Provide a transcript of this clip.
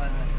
Bye-bye.